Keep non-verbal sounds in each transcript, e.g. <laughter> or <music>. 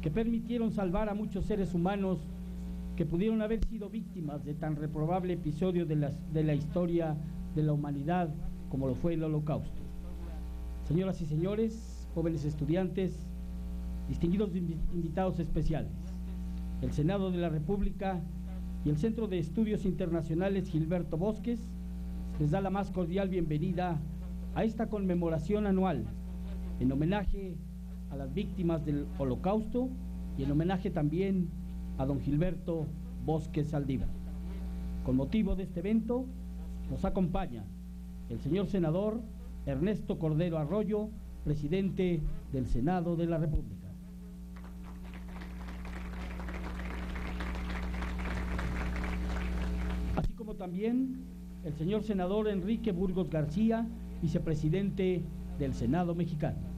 que permitieron salvar a muchos seres humanos que pudieron haber sido víctimas de tan reprobable episodio de la, de la historia de la humanidad como lo fue el holocausto. Señoras y señores, jóvenes estudiantes, distinguidos invitados especiales, el Senado de la República y el Centro de Estudios Internacionales Gilberto Bosques les da la más cordial bienvenida a esta conmemoración anual en homenaje a las víctimas del holocausto y en homenaje también a don Gilberto Bosques Saldívar. Con motivo de este evento nos acompaña el señor senador Ernesto Cordero Arroyo, presidente del Senado de la República. Así como también el señor senador Enrique Burgos García, vicepresidente del Senado mexicano.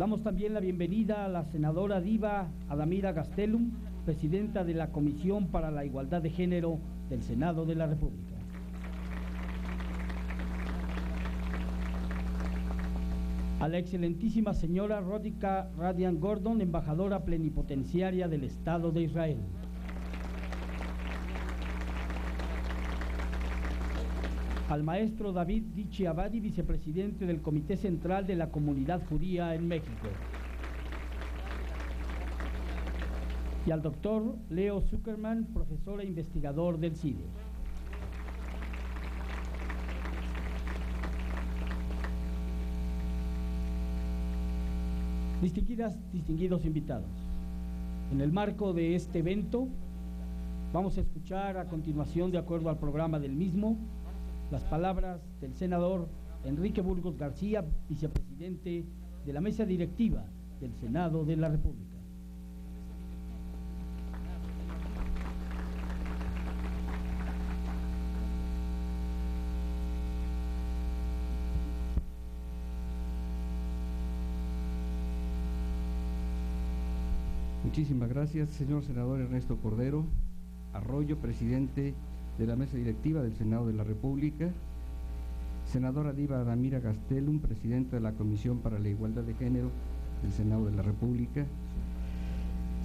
Damos también la bienvenida a la senadora Diva Adamira Gastelum, presidenta de la Comisión para la Igualdad de Género del Senado de la República. A la excelentísima señora Rodica Radian Gordon, embajadora plenipotenciaria del Estado de Israel. Al maestro David Dichi Abadi, vicepresidente del Comité Central de la Comunidad Judía en México. Y al doctor Leo Zuckerman, profesor e investigador del CIDE. Distinguidas, distinguidos invitados. En el marco de este evento, vamos a escuchar a continuación, de acuerdo al programa del mismo, las palabras del senador Enrique Burgos García, vicepresidente de la mesa directiva del Senado de la República. Muchísimas gracias, señor senador Ernesto Cordero Arroyo, presidente de la mesa directiva del Senado de la República, senadora Diva Adamira Gastelum, presidenta de la Comisión para la Igualdad de Género del Senado de la República,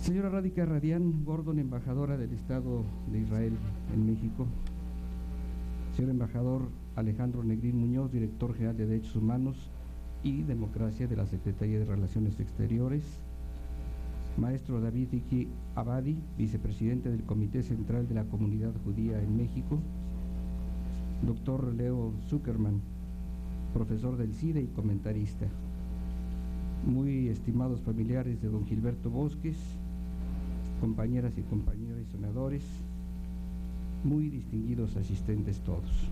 señora Radica Radián Gordon, embajadora del Estado de Israel en México, señor embajador Alejandro Negrín Muñoz, director general de Derechos Humanos y Democracia de la Secretaría de Relaciones Exteriores, maestro David Iki Abadi, vicepresidente del Comité Central de la Comunidad Judía en México, doctor Leo Zuckerman, profesor del CIDE y comentarista, muy estimados familiares de don Gilberto Bosques, compañeras y compañeros y senadores, muy distinguidos asistentes todos.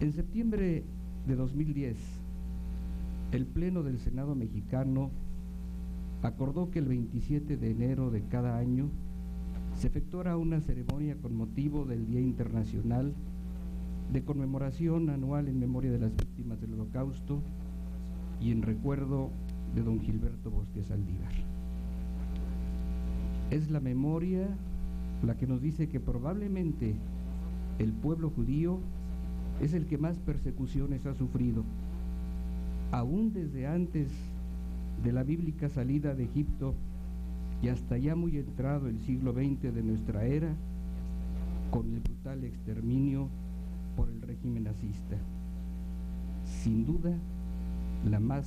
En septiembre de 2010, el Pleno del Senado mexicano acordó que el 27 de enero de cada año se efectuara una ceremonia con motivo del Día Internacional de conmemoración anual en memoria de las víctimas del Holocausto y en recuerdo de don Gilberto Bosques Aldívar. Es la memoria la que nos dice que probablemente el pueblo judío es el que más persecuciones ha sufrido, aún desde antes de la bíblica salida de Egipto y hasta ya muy entrado el siglo XX de nuestra era, con el brutal exterminio por el régimen nazista. Sin duda, la más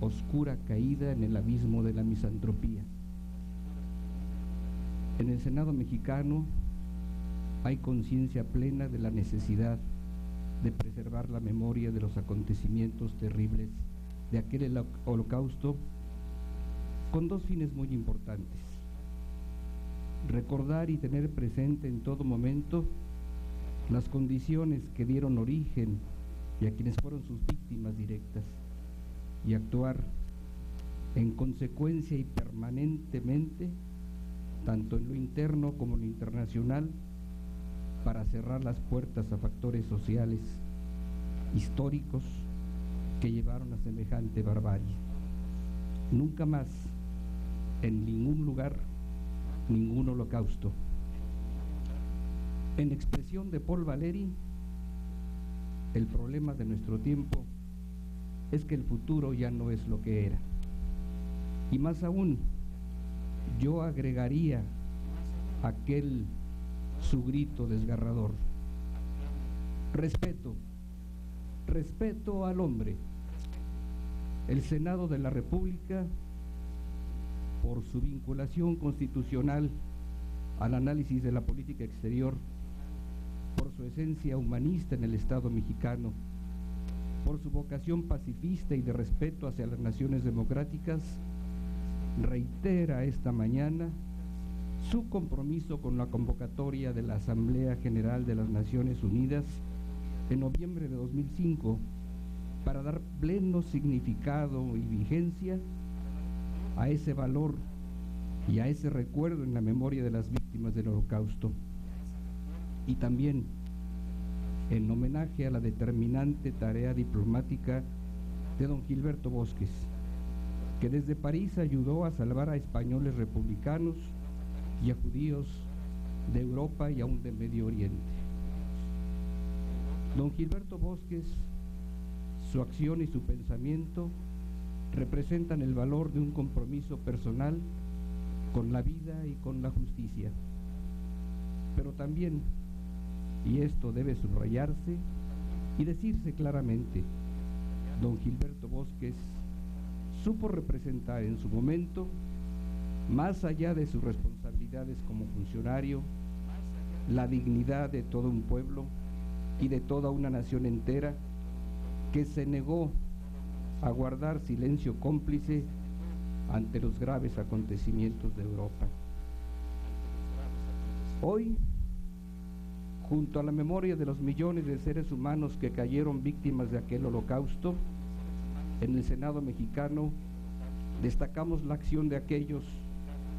oscura caída en el abismo de la misantropía. En el Senado mexicano hay conciencia plena de la necesidad de preservar la memoria de los acontecimientos terribles de aquel holocausto con dos fines muy importantes. Recordar y tener presente en todo momento las condiciones que dieron origen y a quienes fueron sus víctimas directas y actuar en consecuencia y permanentemente, tanto en lo interno como en lo internacional, para cerrar las puertas a factores sociales históricos que llevaron a semejante barbarie. Nunca más, en ningún lugar, ningún holocausto. En expresión de Paul Valéry, el problema de nuestro tiempo es que el futuro ya no es lo que era. Y más aún, yo agregaría aquel su grito desgarrador. Respeto, respeto al hombre. El Senado de la República, por su vinculación constitucional al análisis de la política exterior, por su esencia humanista en el Estado mexicano, por su vocación pacifista y de respeto hacia las naciones democráticas, reitera esta mañana su compromiso con la convocatoria de la Asamblea General de las Naciones Unidas en noviembre de 2005 para dar pleno significado y vigencia a ese valor y a ese recuerdo en la memoria de las víctimas del holocausto. Y también en homenaje a la determinante tarea diplomática de don Gilberto Bosques, que desde París ayudó a salvar a españoles republicanos y a judíos de Europa y aún de Medio Oriente. Don Gilberto Bosques, su acción y su pensamiento representan el valor de un compromiso personal con la vida y con la justicia. Pero también, y esto debe subrayarse y decirse claramente, don Gilberto Bosques supo representar en su momento, más allá de sus responsabilidades como funcionario, la dignidad de todo un pueblo y de toda una nación entera que se negó a guardar silencio cómplice ante los graves acontecimientos de Europa. Hoy, junto a la memoria de los millones de seres humanos que cayeron víctimas de aquel holocausto, en el Senado mexicano destacamos la acción de aquellos,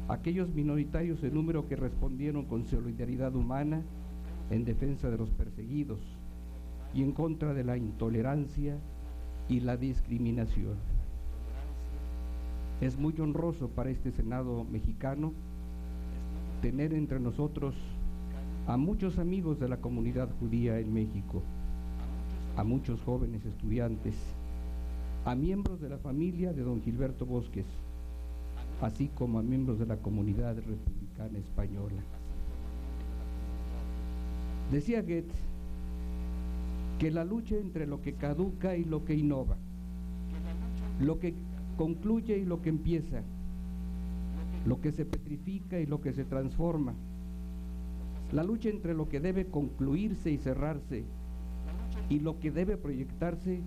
aquellos minoritarios en número que respondieron con solidaridad humana en defensa de los perseguidos y en contra de la intolerancia y la discriminación. Es muy honroso para este Senado mexicano tener entre nosotros a muchos amigos de la comunidad judía en México, a muchos jóvenes estudiantes, a miembros de la familia de don Gilberto Bosques, así como a miembros de la comunidad republicana española. Decía Goethe que la lucha entre lo que caduca y lo que innova, lo que concluye y lo que empieza, lo que se petrifica y lo que se transforma, la lucha entre lo que debe concluirse y cerrarse y lo que debe proyectarse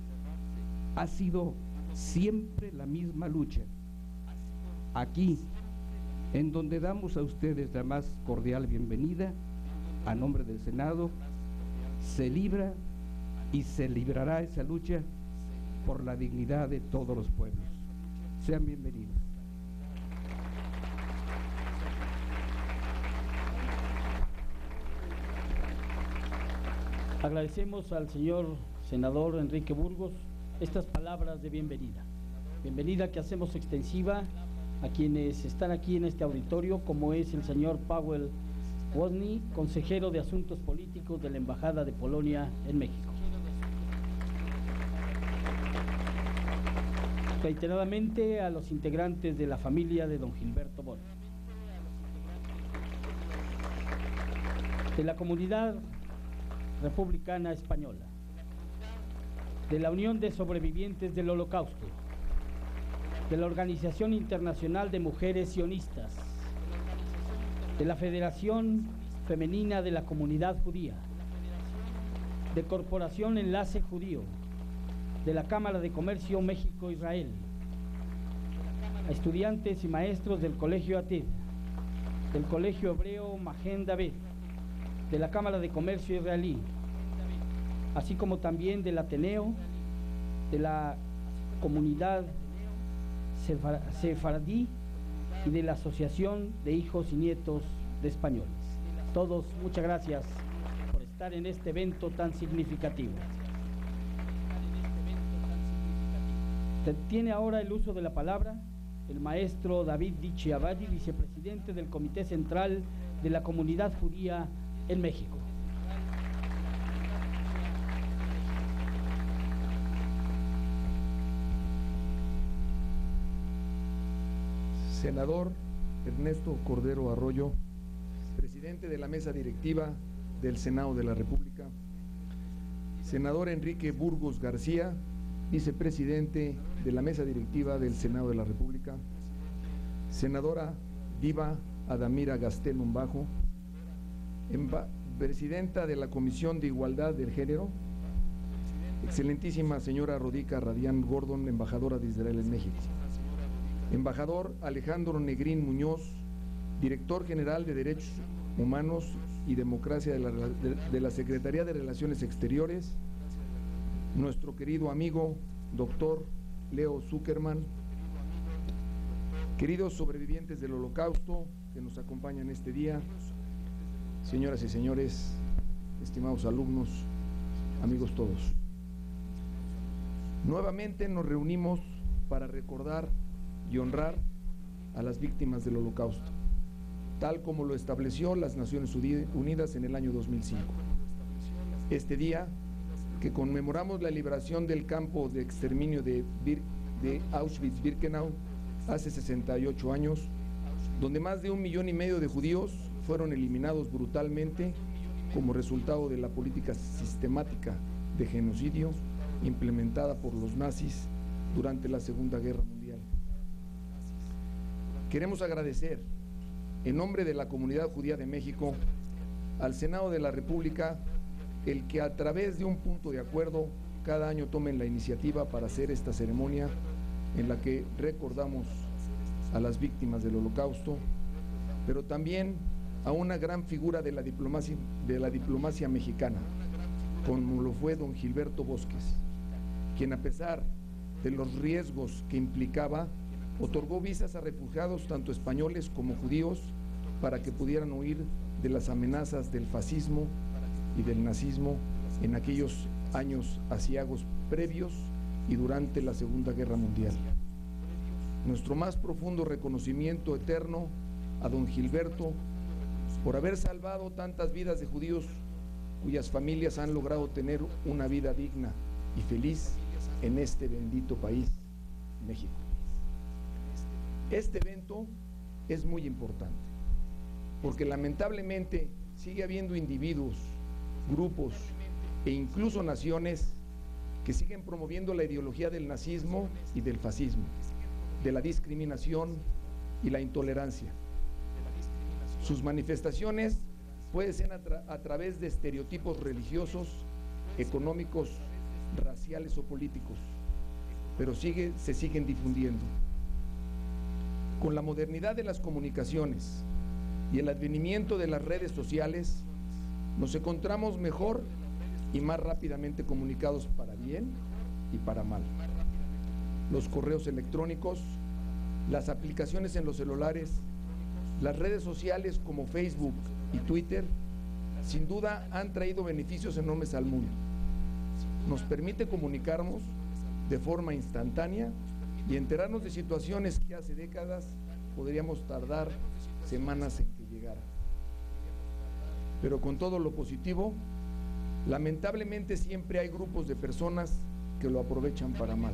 ha sido siempre la misma lucha. Aquí, en donde damos a ustedes la más cordial bienvenida, a nombre del Senado, se libra y se librará esa lucha por la dignidad de todos los pueblos. Sean bienvenidos. Agradecemos al señor senador Enrique Burgos estas palabras de bienvenida. Bienvenida que hacemos extensiva a quienes están aquí en este auditorio, como es el señor Powell Wozny, consejero de Asuntos Políticos de la Embajada de Polonia en México. Reiteradamente a los integrantes de la familia de don Gilberto Boll. De la comunidad republicana española, de la Unión de Sobrevivientes del Holocausto, de la Organización Internacional de Mujeres Sionistas, de la Federación Femenina de la Comunidad Judía, de Corporación Enlace Judío, de la Cámara de Comercio México-Israel, estudiantes y maestros del Colegio ATID, del Colegio Hebreo Magen David, de la Cámara de Comercio Israelí, así como también del Ateneo, de la comunidad sefaradí y de la Asociación de Hijos y Nietos de Españoles. Todos, muchas gracias por estar en este evento tan significativo. tiene ahora el uso de la palabra el maestro David Dichiabadi, vicepresidente del Comité Central de la Comunidad Judía en México. Senador Ernesto Cordero Arroyo, presidente de la mesa directiva del Senado de la República. Senador Enrique Burgos García, vicepresidente de la mesa directiva del Senado de la República, senadora Diva Adamira Gastel Bajo, presidenta de la Comisión de Igualdad del Género, excelentísima señora Rodica Radián Gordon, embajadora de Israel en México, embajador Alejandro Negrín Muñoz, director general de Derechos Humanos y Democracia de la, de la Secretaría de Relaciones Exteriores, nuestro querido amigo doctor Leo Zuckerman, queridos sobrevivientes del holocausto que nos acompañan este día, señoras y señores, estimados alumnos, amigos todos. Nuevamente nos reunimos para recordar y honrar a las víctimas del holocausto, tal como lo estableció las Naciones Unidas en el año 2005. Este día que conmemoramos la liberación del campo de exterminio de, de Auschwitz-Birkenau hace 68 años, donde más de un millón y medio de judíos fueron eliminados brutalmente como resultado de la política sistemática de genocidio implementada por los nazis durante la Segunda Guerra Mundial. Queremos agradecer, en nombre de la comunidad judía de México, al Senado de la República el que a través de un punto de acuerdo cada año tomen la iniciativa para hacer esta ceremonia en la que recordamos a las víctimas del holocausto, pero también a una gran figura de la diplomacia, de la diplomacia mexicana, como lo fue don Gilberto Bosques, quien a pesar de los riesgos que implicaba, otorgó visas a refugiados tanto españoles como judíos para que pudieran huir de las amenazas del fascismo y del nazismo en aquellos años asiagos previos y durante la Segunda Guerra Mundial. Nuestro más profundo reconocimiento eterno a don Gilberto por haber salvado tantas vidas de judíos cuyas familias han logrado tener una vida digna y feliz en este bendito país, México. Este evento es muy importante, porque lamentablemente sigue habiendo individuos grupos e incluso naciones que siguen promoviendo la ideología del nazismo y del fascismo, de la discriminación y la intolerancia. Sus manifestaciones pueden ser a, través de estereotipos religiosos, económicos, raciales o políticos, pero sigue, se siguen difundiendo. Con la modernidad de las comunicaciones y el advenimiento de las redes sociales, nos encontramos mejor y más rápidamente comunicados para bien y para mal. Los correos electrónicos, las aplicaciones en los celulares, las redes sociales como Facebook y Twitter, sin duda han traído beneficios enormes al mundo. Nos permite comunicarnos de forma instantánea y enterarnos de situaciones que hace décadas podríamos tardar semanas en que llegaran. Pero con todo lo positivo, lamentablemente siempre hay grupos de personas que lo aprovechan para mal.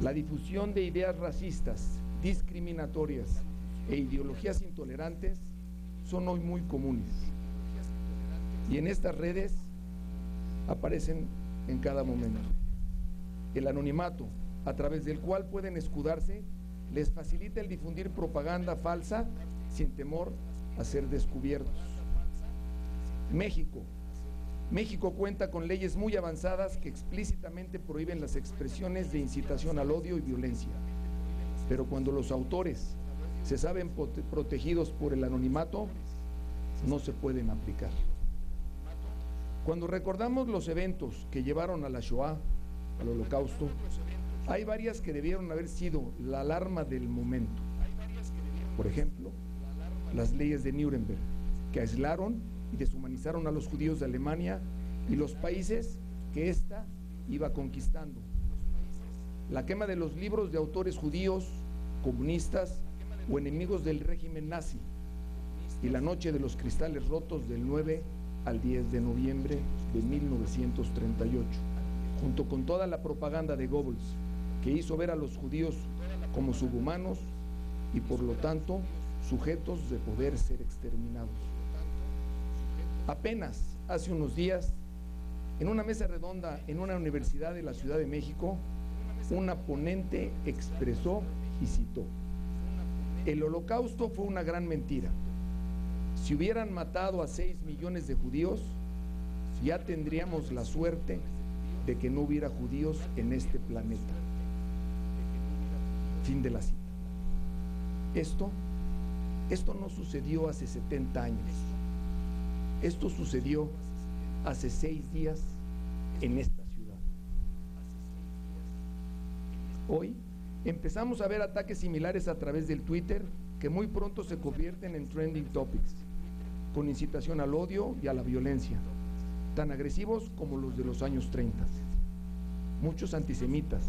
La difusión de ideas racistas, discriminatorias e ideologías intolerantes son hoy muy comunes. Y en estas redes aparecen en cada momento. El anonimato, a través del cual pueden escudarse, les facilita el difundir propaganda falsa sin temor a ser descubiertos. México. México cuenta con leyes muy avanzadas que explícitamente prohíben las expresiones de incitación al odio y violencia. Pero cuando los autores se saben protegidos por el anonimato, no se pueden aplicar. Cuando recordamos los eventos que llevaron a la Shoah, al holocausto, hay varias que debieron haber sido la alarma del momento. Por ejemplo, las leyes de Nuremberg, que aislaron y deshumanizaron a los judíos de Alemania y los países que ésta iba conquistando. La quema de los libros de autores judíos, comunistas o enemigos del régimen nazi y la noche de los cristales rotos del 9 al 10 de noviembre de 1938, junto con toda la propaganda de Goebbels que hizo ver a los judíos como subhumanos y por lo tanto sujetos de poder ser exterminados. Apenas hace unos días, en una mesa redonda en una universidad de la Ciudad de México, una ponente expresó y citó, el holocausto fue una gran mentira. Si hubieran matado a 6 millones de judíos, ya tendríamos la suerte de que no hubiera judíos en este planeta. Fin de la cita. Esto, esto no sucedió hace 70 años. Esto sucedió hace seis días en esta ciudad. Hoy empezamos a ver ataques similares a través del Twitter que muy pronto se convierten en trending topics, con incitación al odio y a la violencia, tan agresivos como los de los años 30. Muchos antisemitas,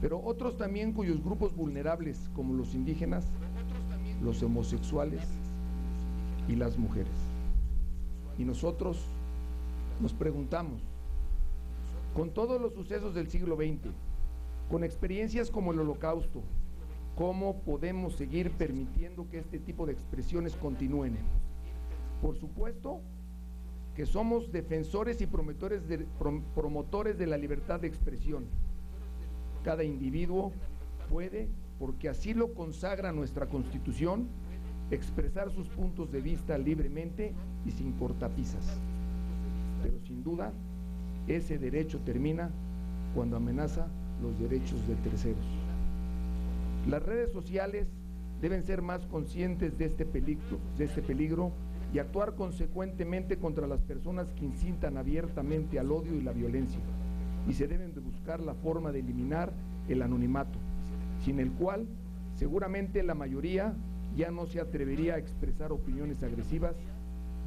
pero otros también cuyos grupos vulnerables, como los indígenas, los homosexuales y las mujeres. Y nosotros nos preguntamos, con todos los sucesos del siglo XX, con experiencias como el holocausto, ¿cómo podemos seguir permitiendo que este tipo de expresiones continúen? Por supuesto que somos defensores y promotores de, promotores de la libertad de expresión. Cada individuo puede, porque así lo consagra nuestra Constitución, expresar sus puntos de vista libremente y sin cortapisas. Pero sin duda, ese derecho termina cuando amenaza los derechos de terceros. Las redes sociales deben ser más conscientes de este peligro, de este peligro y actuar consecuentemente contra las personas que incitan abiertamente al odio y la violencia. Y se deben de buscar la forma de eliminar el anonimato, sin el cual seguramente la mayoría ya no se atrevería a expresar opiniones agresivas,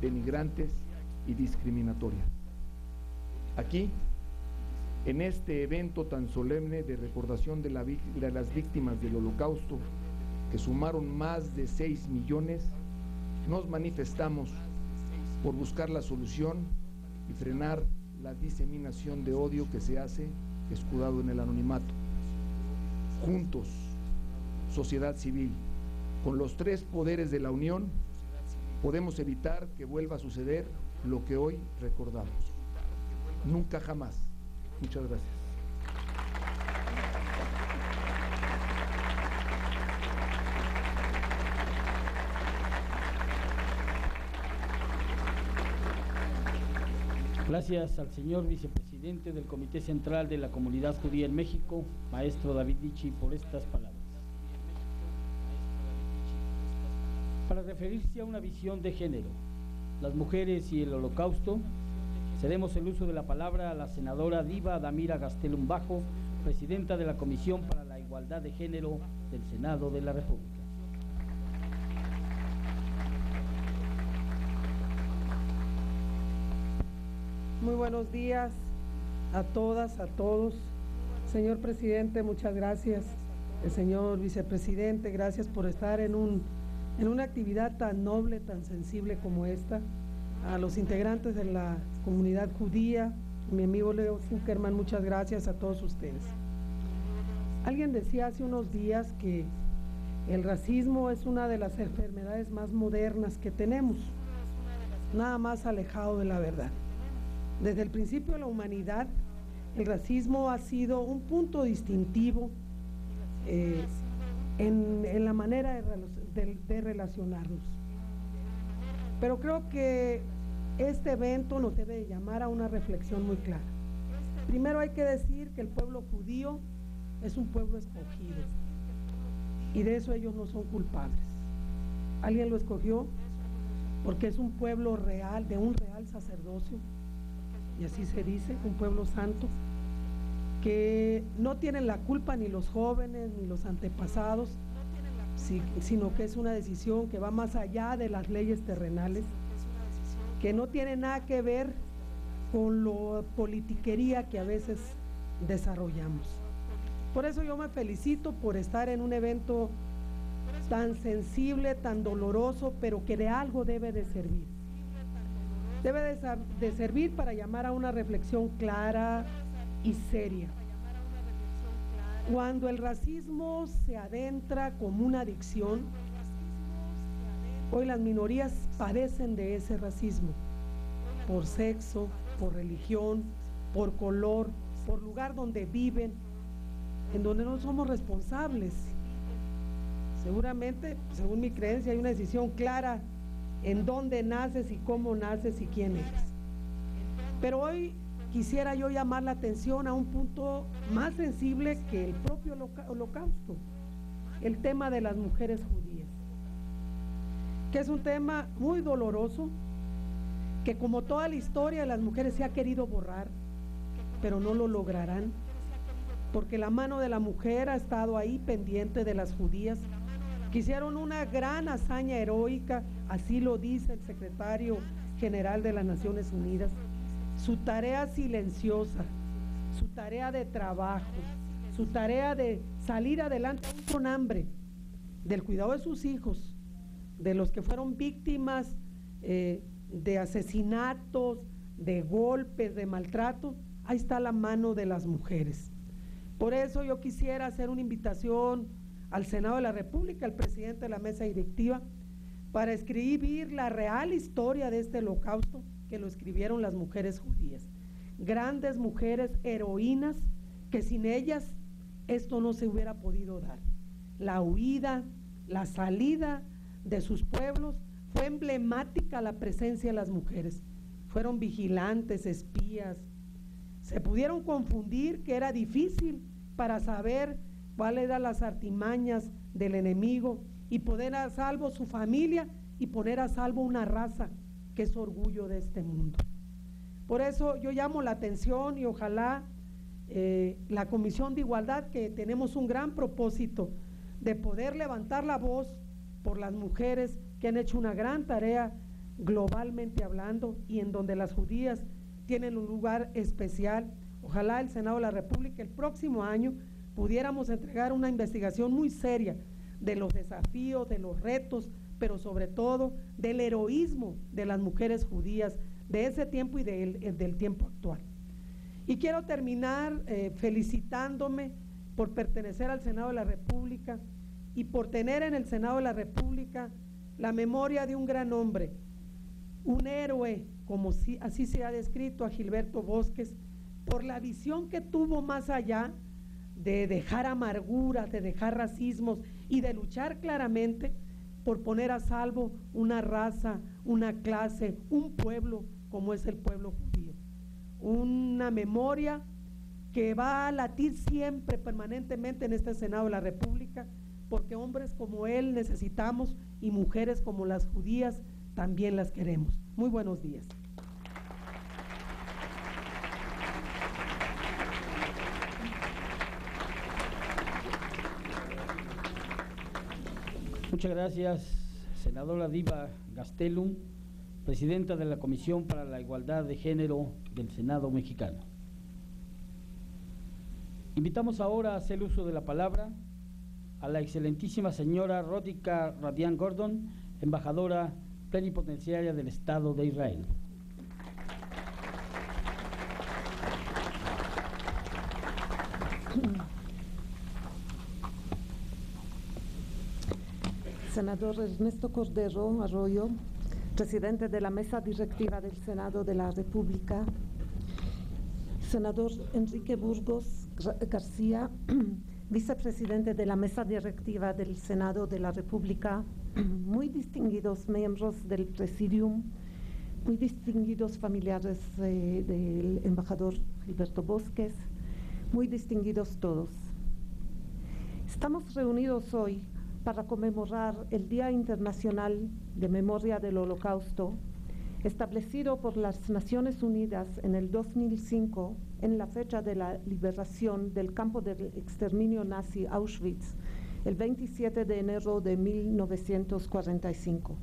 denigrantes y discriminatorias. Aquí, en este evento tan solemne de recordación de, las víctimas del holocausto, que sumaron más de 6 millones, nos manifestamos por buscar la solución y frenar la diseminación de odio que se hace escudado en el anonimato. Juntos, sociedad civil, con los tres poderes de la Unión, podemos evitar que vuelva a suceder lo que hoy recordamos. Nunca jamás. Muchas gracias. Gracias al señor vicepresidente del Comité Central de la Comunidad Judía en México, maestro David Dichi, por estas palabras. Para referirse a una visión de género, las mujeres y el holocausto, cedemos el uso de la palabra a la senadora Diva Damira Gastelum Bajo, presidenta de la Comisión para la Igualdad de Género del Senado de la República. Muy buenos días a todas, a todos. Señor presidente, muchas gracias. El señor vicepresidente, gracias por estar en, un, en una actividad tan noble, tan sensible como esta. A los integrantes de la comunidad judía, mi amigo Leo Zuckerman, muchas gracias a todos ustedes. Alguien decía hace unos días que el racismo es una de las enfermedades más modernas que tenemos, nada más alejado de la verdad. Desde el principio de la humanidad, el racismo ha sido un punto distintivo eh, en, la manera de, relacionarnos. Pero creo que este evento nos debe llamar a una reflexión muy clara. Primero hay que decir que el pueblo judío es un pueblo escogido y de eso ellos no son culpables. Alguien lo escogió porque es un pueblo real, de un real sacerdocio, y así se dice, un pueblo santo, que no tienen la culpa ni los jóvenes ni los antepasados, sino que es una decisión que va más allá de las leyes terrenales, que no tiene nada que ver con la politiquería que a veces desarrollamos. Por eso yo me felicito por estar en un evento tan sensible, tan doloroso, pero que de algo debe de servir debe de, servir para llamar a una reflexión clara y seria. Cuando el racismo se adentra como una adicción, hoy las minorías padecen de ese racismo, por sexo, por religión, por color, por lugar donde viven, en donde no somos responsables. Seguramente, según mi creencia, hay una decisión clara en dónde naces y cómo naces y quién eres. Pero hoy quisiera yo llamar la atención a un punto más sensible que el propio holocausto, el tema de las mujeres judías, que es un tema muy doloroso, que como toda la historia de las mujeres se ha querido borrar, pero no lo lograrán, porque la mano de la mujer ha estado ahí pendiente de las judías, que hicieron una gran hazaña heroica, así lo dice el secretario general de las Naciones Unidas su tarea silenciosa, su tarea de trabajo, su tarea de salir adelante con hambre, del cuidado de sus hijos, de los que fueron víctimas eh, de asesinatos, de golpes, de maltrato, ahí está la mano de las mujeres. Por eso yo quisiera hacer una invitación al Senado de la República, al presidente de la mesa directiva, para escribir la real historia de este holocausto que lo escribieron las mujeres judías. Grandes mujeres heroínas que sin ellas esto no se hubiera podido dar. La huida, la salida de sus pueblos fue emblemática la presencia de las mujeres. Fueron vigilantes, espías. Se pudieron confundir que era difícil para saber cuáles eran las artimañas del enemigo y poner a salvo su familia y poner a salvo una raza que es orgullo de este mundo. Por eso yo llamo la atención y ojalá eh, la Comisión de Igualdad, que tenemos un gran propósito de poder levantar la voz por las mujeres que han hecho una gran tarea globalmente hablando y en donde las judías tienen un lugar especial. Ojalá el Senado de la República el próximo año pudiéramos entregar una investigación muy seria de los desafíos, de los retos, pero sobre todo del heroísmo de las mujeres judías de ese tiempo y del tiempo actual. Y quiero terminar eh, felicitándome por pertenecer al Senado de la República y por tener en el Senado de la República la memoria de un gran hombre, un héroe, como si, así se ha descrito a Gilberto Bosques, por la visión que tuvo más allá de dejar amarguras, de dejar racismos y de luchar claramente por poner a salvo una raza, una clase, un pueblo como es el pueblo judío. Una memoria que va a latir siempre, permanentemente en este Senado de la República, porque hombres como él necesitamos y mujeres como las judías también las queremos. Muy buenos días. Muchas gracias, senadora Diva Gastelum, presidenta de la Comisión para la Igualdad de Género del Senado mexicano. Invitamos ahora a hacer uso de la palabra a la excelentísima señora Rótica Radian Gordon, embajadora plenipotenciaria del Estado de Israel. Senador Ernesto Cordero Arroyo, presidente de la mesa directiva del Senado de la República, senador Enrique Burgos García, <clears throat> vicepresidente de la mesa directiva del Senado de la República, <clears throat> muy distinguidos miembros del presidium, muy distinguidos familiares eh, del embajador Gilberto Bosques, muy distinguidos todos. Estamos reunidos hoy para conmemorar el Día Internacional de Memoria del Holocausto, establecido por las Naciones Unidas en el 2005 en la fecha de la liberación del campo de exterminio nazi Auschwitz, el 27 de enero de 1945.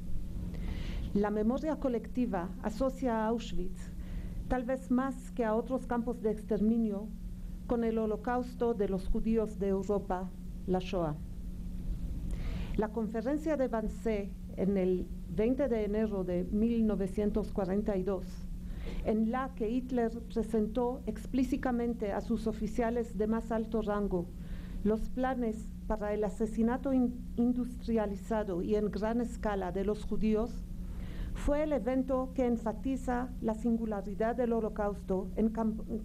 La memoria colectiva asocia a Auschwitz, tal vez más que a otros campos de exterminio, con el holocausto de los judíos de Europa, la Shoah. La conferencia de Wannsee en el 20 de enero de 1942, en la que Hitler presentó explícitamente a sus oficiales de más alto rango los planes para el asesinato industrializado y en gran escala de los judíos fue el evento que enfatiza la singularidad del holocausto en,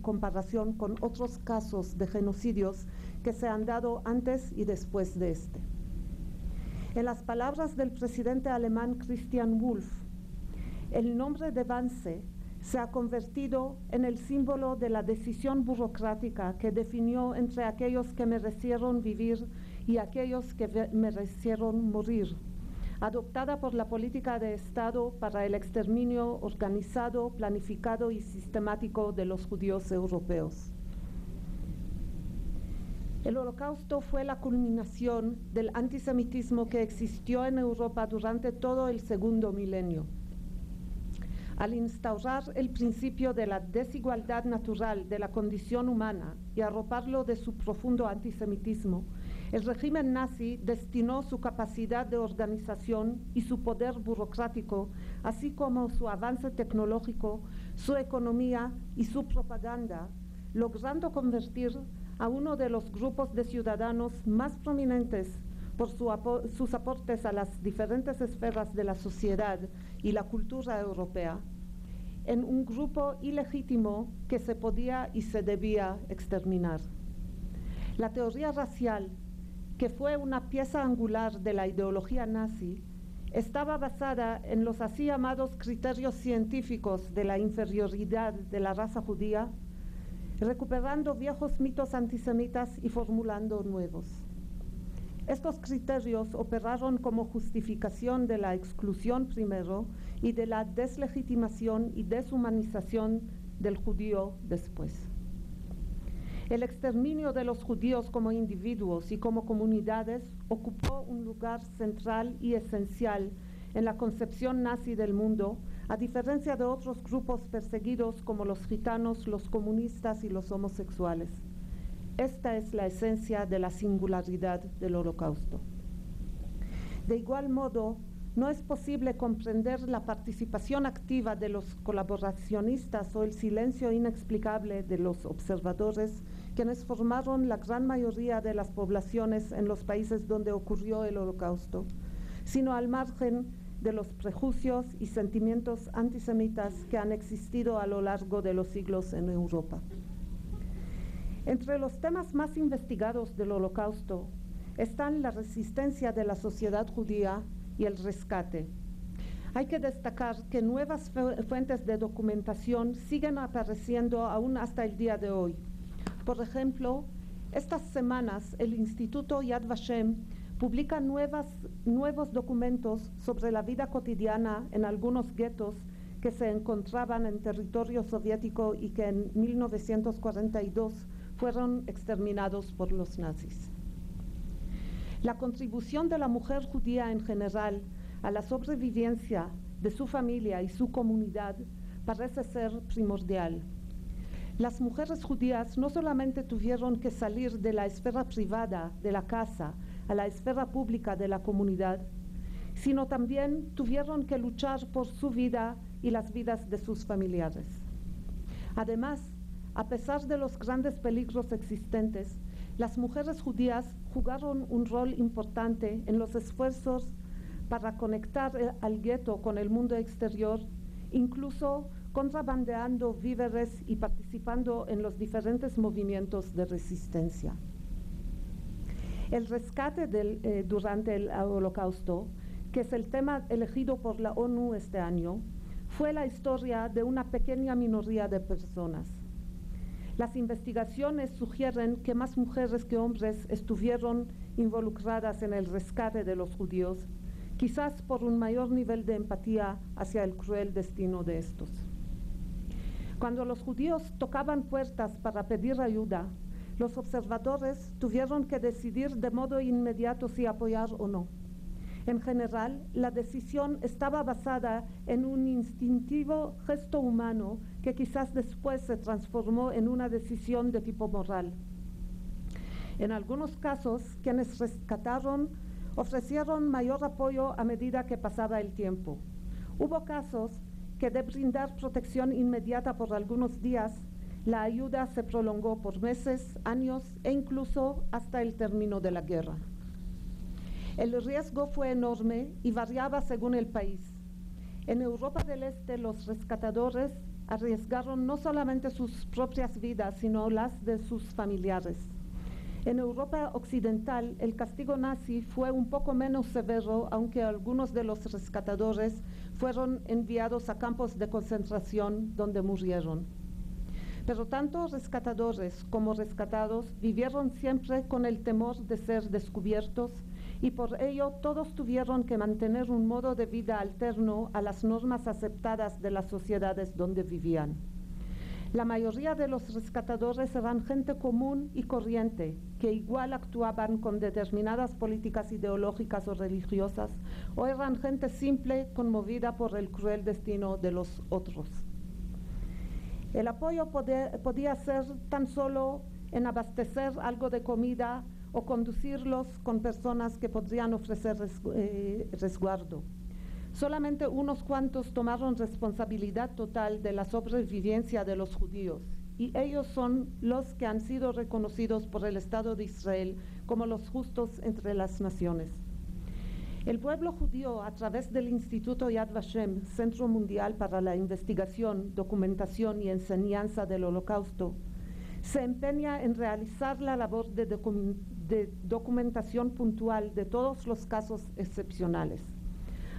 comparación con otros casos de genocidios que se han dado antes y después de este. En las palabras del presidente alemán Christian Wolff, el nombre de Vance se ha convertido en el símbolo de la decisión burocrática que definió entre aquellos que merecieron vivir y aquellos que merecieron morir adoptada por la política de Estado para el exterminio organizado, planificado y sistemático de los judíos europeos. El holocausto fue la culminación del antisemitismo que existió en Europa durante todo el segundo milenio. Al instaurar el principio de la desigualdad natural de la condición humana y arroparlo de su profundo antisemitismo, el régimen nazi destinó su capacidad de organización y su poder burocrático, así como su avance tecnológico, su economía y su propaganda, logrando convertir a uno de los grupos de ciudadanos más prominentes por sus aportes a las diferentes esferas de la sociedad y la cultura europea, en un grupo ilegítimo que se podía y se debía exterminar. La teoría racial que fue una pieza angular de la ideología nazi, estaba basada en los así llamados criterios científicos de la inferioridad de la raza judía, recuperando viejos mitos antisemitas y formulando nuevos. Estos criterios operaron como justificación de la exclusión primero y de la deslegitimación y deshumanización del judío después. El exterminio de los judíos como individuos y como comunidades ocupó un lugar central y esencial en la concepción nazi del mundo, a diferencia de otros grupos perseguidos como los gitanos, los comunistas y los homosexuales. Esta es la esencia de la singularidad del holocausto. De igual modo, no es posible comprender la participación activa de los colaboracionistas o el silencio inexplicable de los observadores quienes formaron la gran mayoría de las poblaciones en los países donde ocurrió el holocausto, sino al margen de los prejuicios y sentimientos antisemitas que han existido a lo largo de los siglos en Europa. Entre los temas más investigados del holocausto están la resistencia de la sociedad judía y el rescate. Hay que destacar que nuevas fuentes de documentación siguen apareciendo aún hasta el día de hoy por ejemplo, estas semanas el Instituto Yad Vashem publica nuevos documentos sobre la vida cotidiana en algunos guetos que se encontraban en territorio soviético y que en 1942 fueron exterminados por los nazis. La contribución de la mujer judía en general a la sobrevivencia de su familia y su comunidad parece ser primordial las mujeres judías no solamente tuvieron que salir de la esfera privada de la casa a la esfera pública de la comunidad, sino también tuvieron que luchar por su vida y las vidas de sus familiares. Además, a pesar de los grandes peligros existentes, las mujeres judías jugaron un rol importante en los esfuerzos para conectar al gueto con el mundo exterior, incluso contrabandeando víveres y participando en los diferentes movimientos de resistencia. El rescate eh, durante el holocausto, que es el tema elegido por la ONU este año, fue la historia de una pequeña minoría de personas. Las investigaciones sugieren que más mujeres que hombres estuvieron involucradas en el rescate de los judíos, quizás por un mayor nivel de empatía hacia el cruel destino de estos. Cuando los judíos tocaban puertas para pedir ayuda, los observadores tuvieron que decidir de modo inmediato si apoyar o no. En general, la decisión estaba basada en un instintivo gesto humano que quizás después se transformó en una decisión de tipo moral. En algunos casos, quienes rescataron ofrecieron mayor apoyo a medida que pasaba el tiempo. Hubo casos que de brindar protección inmediata por algunos días, La ayuda se prolongó por meses, años e incluso hasta el término de la guerra. El riesgo fue enorme y variaba según el país. En Europa del Este los rescatadores arriesgaron no solamente sus propias vidas, sino las de sus familiares. En Europa Occidental el castigo nazi fue un poco menos severo, aunque algunos de los rescatadores fueron enviados a campos de concentración donde murieron. Pero tanto rescatadores como rescatados vivieron siempre con el temor de ser descubiertos y por ello todos tuvieron que mantener un modo de vida alterno a las normas aceptadas de las sociedades donde vivían. La mayoría de los rescatadores eran gente común y corriente, que igual actuaban con determinadas políticas ideológicas o religiosas, o eran gente simple conmovida por el cruel destino de los otros. El apoyo podía ser tan solo en abastecer algo de comida o conducirlos con personas que podrían ofrecer eh, resguardo. Solamente unos cuantos tomaron responsabilidad total de la sobrevivencia de los judíos y ellos son los que han sido reconocidos por el Estado de Israel como los justos entre las naciones. El pueblo judío, a través del Instituto Yad Vashem, Centro Mundial para la Investigación, Documentación y Enseñanza del Holocausto, se empeña en realizar la labor de, documentación puntual de todos los casos excepcionales.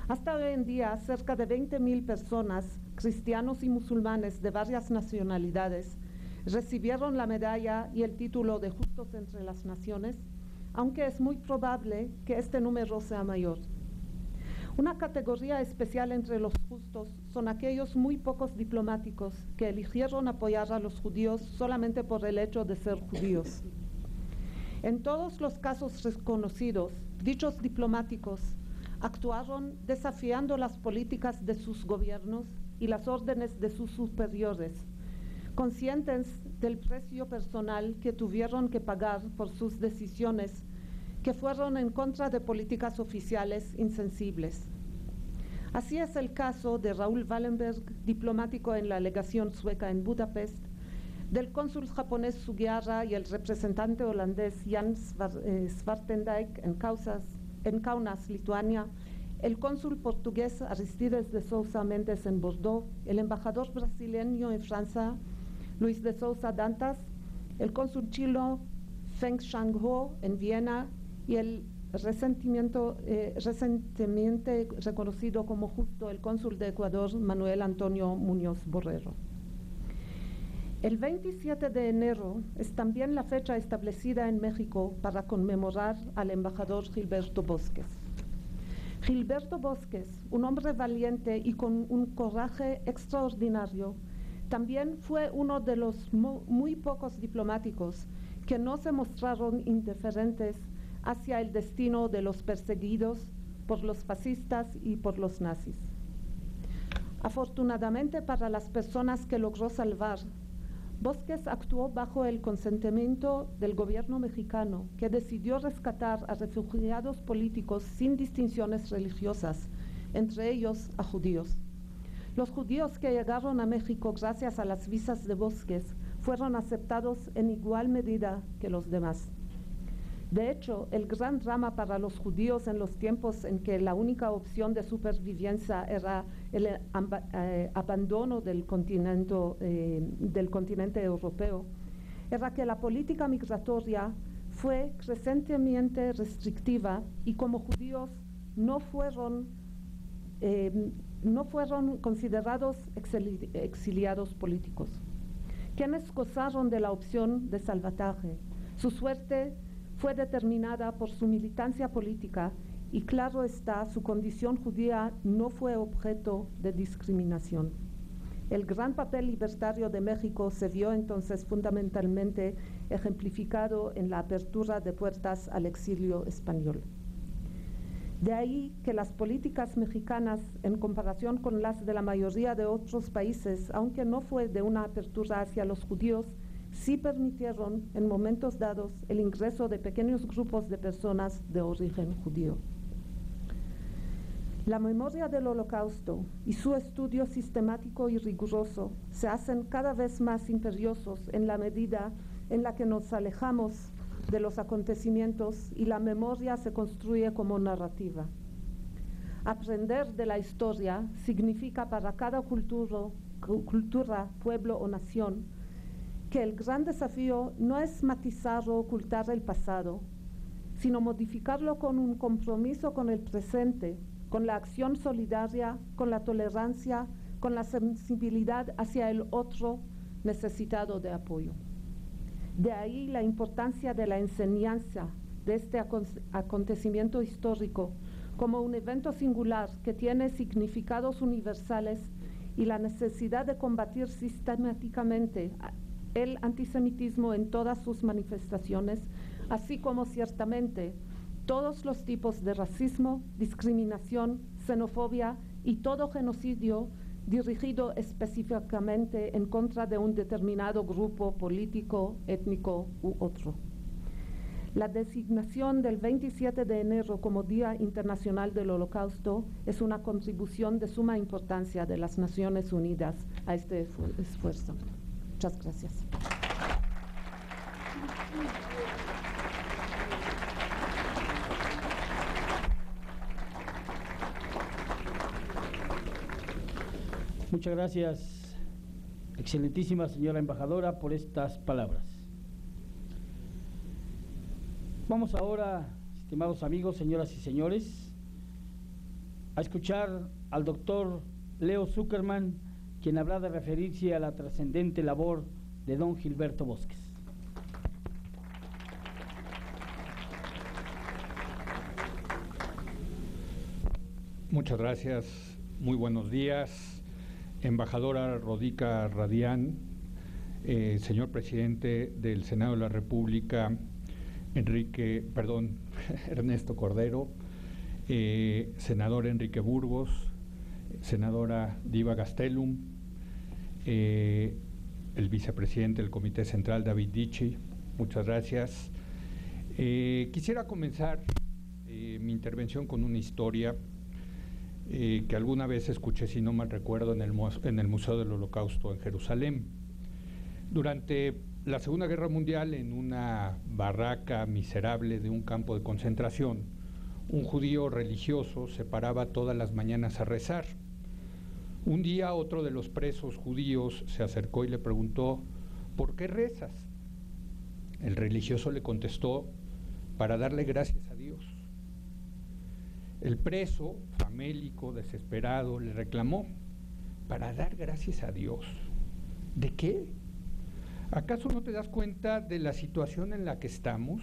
Hasta hoy en día, cerca de 20.000 personas, cristianos y musulmanes de varias nacionalidades, recibieron la medalla y el título de Justos entre las Naciones, aunque es muy probable que este número sea mayor. Una categoría especial entre los justos son aquellos muy pocos diplomáticos que eligieron apoyar a los judíos solamente por el hecho de ser judíos. En todos los casos reconocidos, dichos diplomáticos actuaron desafiando las políticas de sus gobiernos y las órdenes de sus superiores, conscientes del precio personal que tuvieron que pagar por sus decisiones que fueron en contra de políticas oficiales insensibles. Así es el caso de Raúl Wallenberg, diplomático en la legación sueca en Budapest, del cónsul japonés Sugiara y el representante holandés Jan Swartendijk en Causas, en Kaunas, Lituania, el cónsul portugués Aristides de Sousa Méndez en Bordeaux, el embajador brasileño en Francia, Luis de Sousa Dantas, el cónsul chilo Feng Shangho en Viena y el resentimiento, eh, recientemente reconocido como justo el cónsul de Ecuador, Manuel Antonio Muñoz Borrero. El 27 de enero es también la fecha establecida en México para conmemorar al embajador Gilberto Bosques. Gilberto Bosques, un hombre valiente y con un coraje extraordinario, también fue uno de los muy pocos diplomáticos que no se mostraron indiferentes hacia el destino de los perseguidos por los fascistas y por los nazis. Afortunadamente para las personas que logró salvar, Bosques actuó bajo el consentimiento del gobierno mexicano, que decidió rescatar a refugiados políticos sin distinciones religiosas, entre ellos a judíos. Los judíos que llegaron a México gracias a las visas de Bosques fueron aceptados en igual medida que los demás. De hecho, el gran drama para los judíos en los tiempos en que la única opción de supervivencia era el eh, abandono del continente, eh, del continente europeo era que la política migratoria fue crecientemente restrictiva y como judíos no fueron, eh, no fueron considerados exiliados políticos, quienes gozaron de la opción de salvataje. Su suerte fue determinada por su militancia política y claro está, su condición judía no fue objeto de discriminación. El gran papel libertario de México se vio entonces fundamentalmente ejemplificado en la apertura de puertas al exilio español. De ahí que las políticas mexicanas, en comparación con las de la mayoría de otros países, aunque no fue de una apertura hacia los judíos, sí permitieron en momentos dados el ingreso de pequeños grupos de personas de origen judío. La memoria del holocausto y su estudio sistemático y riguroso se hacen cada vez más imperiosos en la medida en la que nos alejamos de los acontecimientos y la memoria se construye como narrativa. Aprender de la historia significa para cada cultura, cultura, pueblo o nación que el gran desafío no es matizar o ocultar el pasado, sino modificarlo con un compromiso con el presente con la acción solidaria, con la tolerancia, con la sensibilidad hacia el otro necesitado de apoyo. De ahí la importancia de la enseñanza de este acontecimiento histórico como un evento singular que tiene significados universales y la necesidad de combatir sistemáticamente el antisemitismo en todas sus manifestaciones, así como ciertamente todos los tipos de racismo, discriminación, xenofobia y todo genocidio dirigido específicamente en contra de un determinado grupo político, étnico u otro. La designación del 27 de enero como Día Internacional del Holocausto es una contribución de suma importancia de las Naciones Unidas a este esfuerzo. Muchas gracias. Muchas gracias, excelentísima señora embajadora, por estas palabras. Vamos ahora, estimados amigos, señoras y señores, a escuchar al doctor Leo Zuckerman, quien habrá de referirse a la trascendente labor de don Gilberto Bosques. Muchas gracias, muy buenos días embajadora Rodica Radián, eh, señor presidente del Senado de la República, Enrique, perdón, <laughs> Ernesto Cordero, eh, senador Enrique Burgos, senadora Diva Gastelum, eh, el vicepresidente del Comité Central David Dichi, muchas gracias. quisiera comenzar mi intervención con una historia eh, que alguna vez escuché, si no mal recuerdo, en el, en el Museo del Holocausto en Jerusalén. Durante la Segunda Guerra Mundial, en una barraca miserable de un campo de concentración, un judío religioso se paraba todas las mañanas a rezar. Un día otro de los presos judíos se acercó y le preguntó, ¿por qué rezas? El religioso le contestó, para darle gracias a. El preso, famélico, desesperado, le reclamó para dar gracias a Dios. ¿De qué? ¿Acaso no te das cuenta de la situación en la que estamos?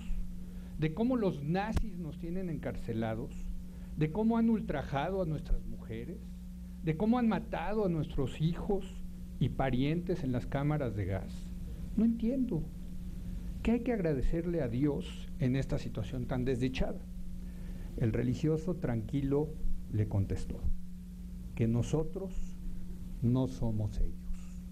¿De cómo los nazis nos tienen encarcelados? ¿De cómo han ultrajado a nuestras mujeres? ¿De cómo han matado a nuestros hijos y parientes en las cámaras de gas? No entiendo. ¿Qué hay que agradecerle a Dios en esta situación tan desdichada? El religioso tranquilo le contestó, que nosotros no somos ellos.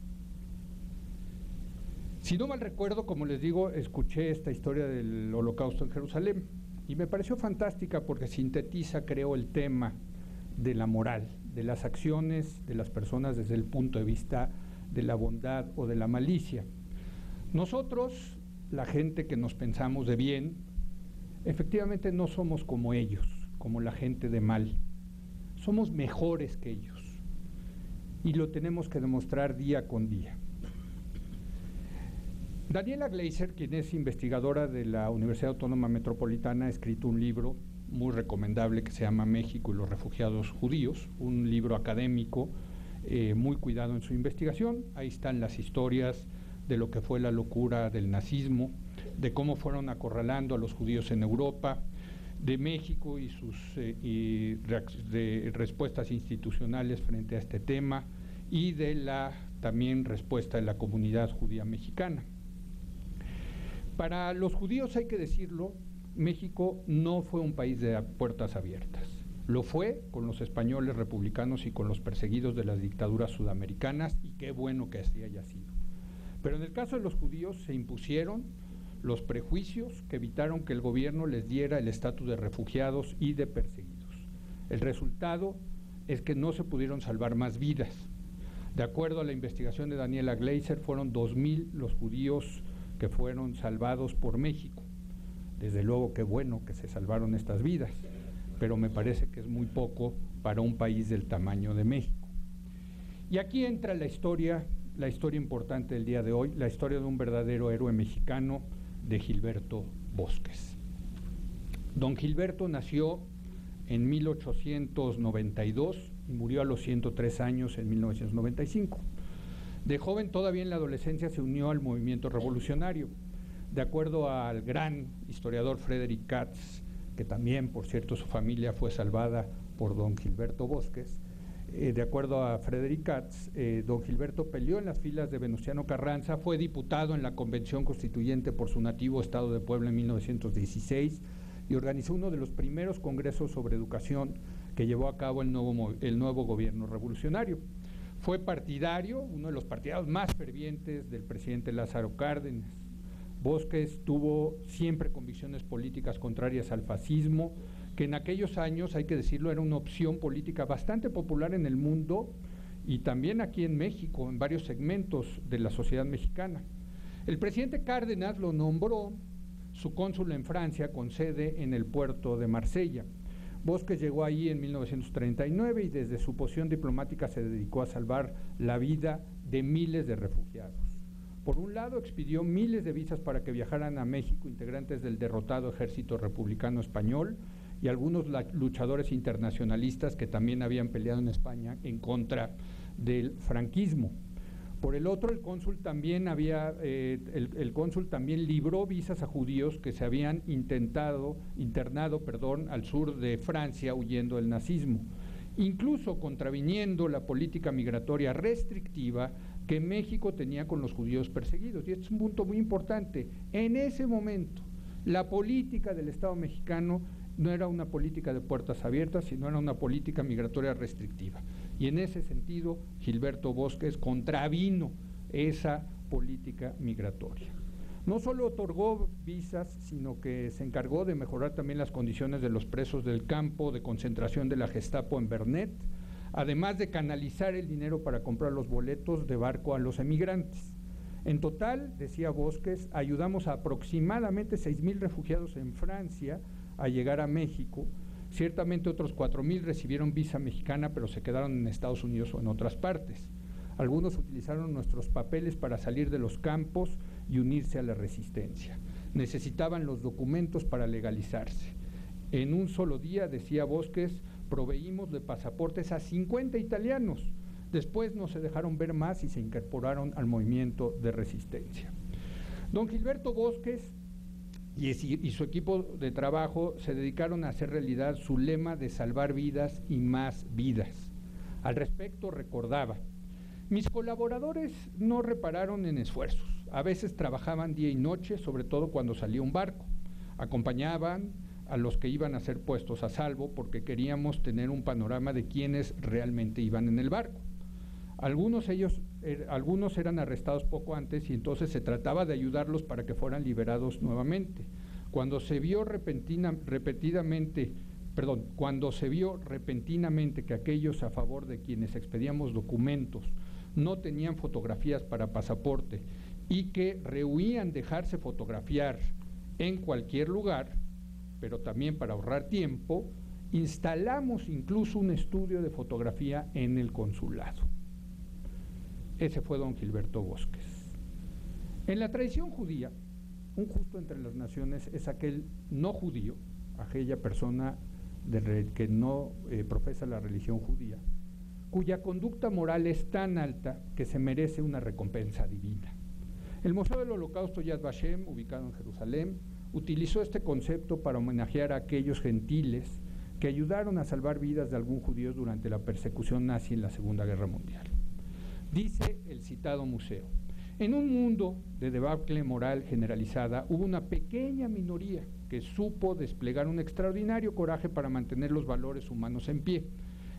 Si no mal recuerdo, como les digo, escuché esta historia del holocausto en Jerusalén y me pareció fantástica porque sintetiza, creo, el tema de la moral, de las acciones de las personas desde el punto de vista de la bondad o de la malicia. Nosotros, la gente que nos pensamos de bien, Efectivamente no somos como ellos, como la gente de mal. Somos mejores que ellos. Y lo tenemos que demostrar día con día. Daniela Gleiser, quien es investigadora de la Universidad Autónoma Metropolitana, ha escrito un libro muy recomendable que se llama México y los refugiados judíos, un libro académico eh, muy cuidado en su investigación. Ahí están las historias de lo que fue la locura del nazismo, de cómo fueron acorralando a los judíos en Europa, de México y sus eh, respuestas institucionales frente a este tema y de la también respuesta de la comunidad judía mexicana. Para los judíos hay que decirlo, México no fue un país de puertas abiertas. Lo fue con los españoles republicanos y con los perseguidos de las dictaduras sudamericanas y qué bueno que así haya sido. Pero en el caso de los judíos se impusieron los prejuicios que evitaron que el gobierno les diera el estatus de refugiados y de perseguidos. El resultado es que no se pudieron salvar más vidas. De acuerdo a la investigación de Daniela Gleiser, fueron 2.000 los judíos que fueron salvados por México. Desde luego que bueno que se salvaron estas vidas, pero me parece que es muy poco para un país del tamaño de México. Y aquí entra la historia, la historia importante del día de hoy, la historia de un verdadero héroe mexicano de Gilberto Bosques. Don Gilberto nació en 1892 y murió a los 103 años en 1995. De joven, todavía en la adolescencia, se unió al movimiento revolucionario. De acuerdo al gran historiador Frederick Katz, que también, por cierto, su familia fue salvada por don Gilberto Bosques, eh, de acuerdo a Frederick Katz, eh, don Gilberto peleó en las filas de Venustiano Carranza, fue diputado en la Convención Constituyente por su nativo Estado de Puebla en 1916 y organizó uno de los primeros congresos sobre educación que llevó a cabo el nuevo, el nuevo gobierno revolucionario. Fue partidario, uno de los partidarios más fervientes del presidente Lázaro Cárdenas. Bosques tuvo siempre convicciones políticas contrarias al fascismo, que en aquellos años, hay que decirlo, era una opción política bastante popular en el mundo y también aquí en México, en varios segmentos de la sociedad mexicana. El presidente Cárdenas lo nombró su cónsul en Francia con sede en el puerto de Marsella. Bosques llegó ahí en 1939 y desde su posición diplomática se dedicó a salvar la vida de miles de refugiados. Por un lado, expidió miles de visas para que viajaran a México integrantes del derrotado ejército republicano español y algunos luchadores internacionalistas que también habían peleado en España en contra del franquismo. Por el otro, el cónsul también había, eh, el, cónsul también libró visas a judíos que se habían intentado, internado, perdón, al sur de Francia huyendo del nazismo, incluso contraviniendo la política migratoria restrictiva que México tenía con los judíos perseguidos. Y este es un punto muy importante. En ese momento, la política del Estado mexicano no era una política de puertas abiertas, sino era una política migratoria restrictiva. Y en ese sentido, Gilberto Bosques contravino esa política migratoria. No solo otorgó visas, sino que se encargó de mejorar también las condiciones de los presos del campo de concentración de la Gestapo en Bernet, además de canalizar el dinero para comprar los boletos de barco a los emigrantes. En total, decía Bosques, ayudamos a aproximadamente 6.000 refugiados en Francia a llegar a México Ciertamente otros 4.000 recibieron visa mexicana, pero se quedaron en Estados Unidos o en otras partes. Algunos utilizaron nuestros papeles para salir de los campos y unirse a la resistencia. Necesitaban los documentos para legalizarse. En un solo día, decía Bosques, proveímos de pasaportes a 50 italianos. Después no se dejaron ver más y se incorporaron al movimiento de resistencia. Don Gilberto Bosques y, su equipo de trabajo se dedicaron a hacer realidad su lema de salvar vidas y más vidas. Al respecto recordaba, mis colaboradores no repararon en esfuerzos, a veces trabajaban día y noche, sobre todo cuando salía un barco, acompañaban a los que iban a ser puestos a salvo porque queríamos tener un panorama de quienes realmente iban en el barco. Algunos ellos, er, algunos eran arrestados poco antes y entonces se trataba de ayudarlos para que fueran liberados nuevamente. Cuando se vio repentina, repetidamente, perdón, cuando se vio repentinamente que aquellos a favor de quienes expedíamos documentos no tenían fotografías para pasaporte y que rehuían dejarse fotografiar en cualquier lugar, pero también para ahorrar tiempo, instalamos incluso un estudio de fotografía en el consulado. Ese fue don Gilberto Bosques. En la tradición judía, un justo entre las naciones es aquel no judío, aquella persona que no eh, profesa la religión judía, cuya conducta moral es tan alta que se merece una recompensa divina. El Museo del Holocausto Yad Vashem, ubicado en Jerusalén, utilizó este concepto para homenajear a aquellos gentiles que ayudaron a salvar vidas de algún judío durante la persecución nazi en la Segunda Guerra Mundial. Dice el citado museo, en un mundo de debacle moral generalizada hubo una pequeña minoría que supo desplegar un extraordinario coraje para mantener los valores humanos en pie.